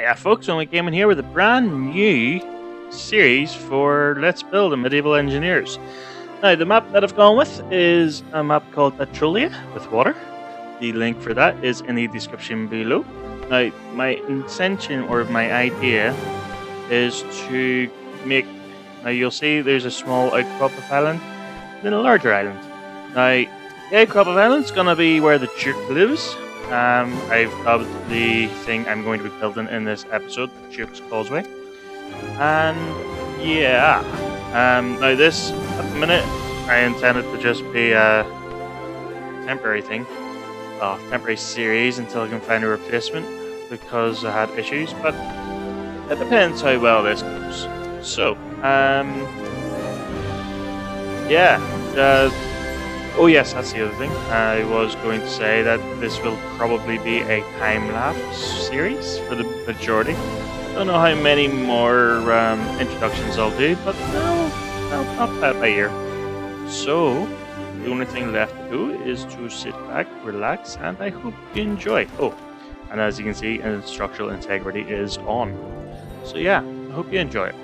Yeah, uh, folks, we came in here with a brand new series for Let's Build a Medieval Engineers. Now, the map that I've gone with is a map called Etruria with water. The link for that is in the description below. Now, my intention or my idea is to make. Now, you'll see there's a small outcrop of island, then a larger island. Now, the outcrop of island's gonna be where the Duke lives, um, I've dubbed the thing I'm going to be building in this episode Duke's Causeway. And yeah, um, now this at the minute I intended to just be a temporary thing, a temporary series until I can find a replacement because I had issues. But it depends how well this goes. So, um, yeah. Uh, Oh yes, that's the other thing. I was going to say that this will probably be a time-lapse series for the majority. I don't know how many more um, introductions I'll do, but no, I'll not that. So, the only thing left to do is to sit back, relax, and I hope you enjoy. Oh, and as you can see, structural integrity is on. So yeah, I hope you enjoy it.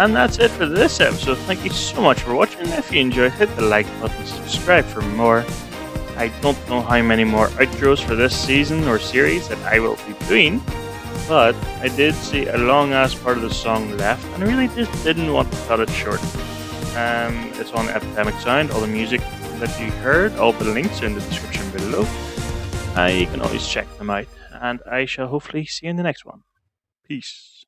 And that's it for this episode. Thank you so much for watching. If you enjoyed, hit the like button, subscribe for more. I don't know how many more outros for this season or series that I will be doing, but I did see a long ass part of the song left, and I really just didn't want to cut it short. Um, it's on Epidemic Sound. All the music that you heard, all the links are in the description below. Uh, you can always check them out, and I shall hopefully see you in the next one. Peace.